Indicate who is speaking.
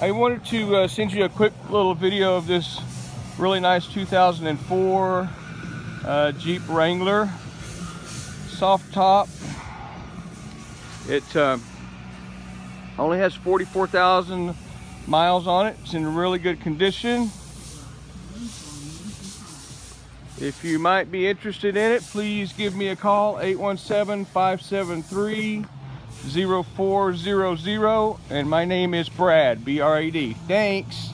Speaker 1: I wanted to uh, send you a quick little video of this really nice 2004 uh, Jeep Wrangler soft top. It uh, only has 44,000 miles on it. It's in really good condition. If you might be interested in it, please give me a call, 817-573-0400. And my name is Brad, B-R-A-D. Thanks.